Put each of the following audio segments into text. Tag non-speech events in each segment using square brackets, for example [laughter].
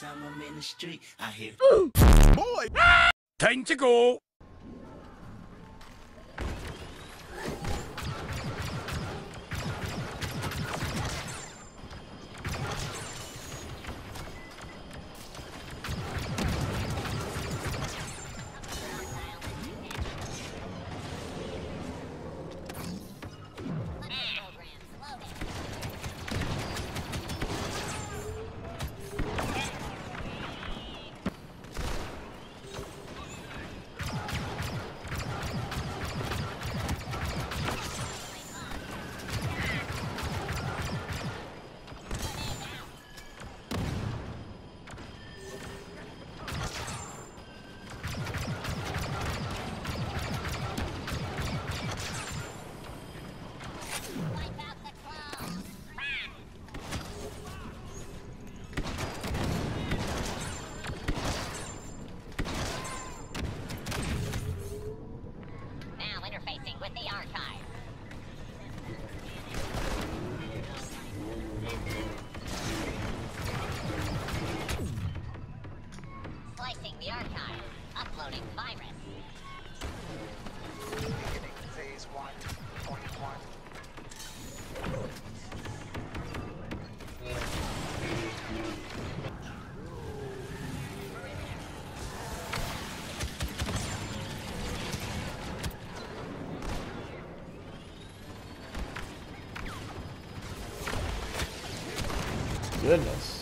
Time I'm in the street, I hear Boy! Ah! Time to go! goodness.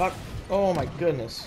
Fuck. Oh my goodness.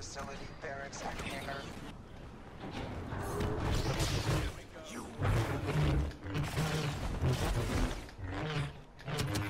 facility, barracks, and hangar. Woohoo.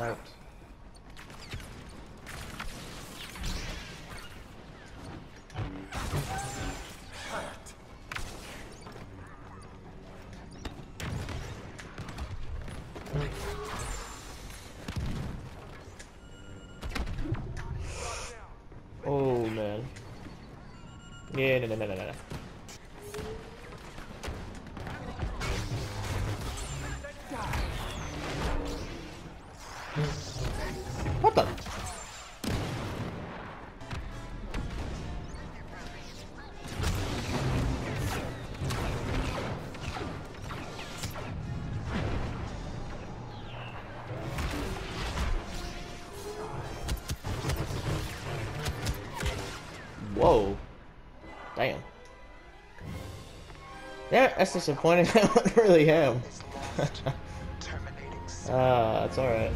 Sniped. Oh man. Yeah, no, no, no, no, no. What the? Whoa. Damn. Yeah, that's disappointing. [laughs] I really him. Is lost, terminating Ah, that's alright.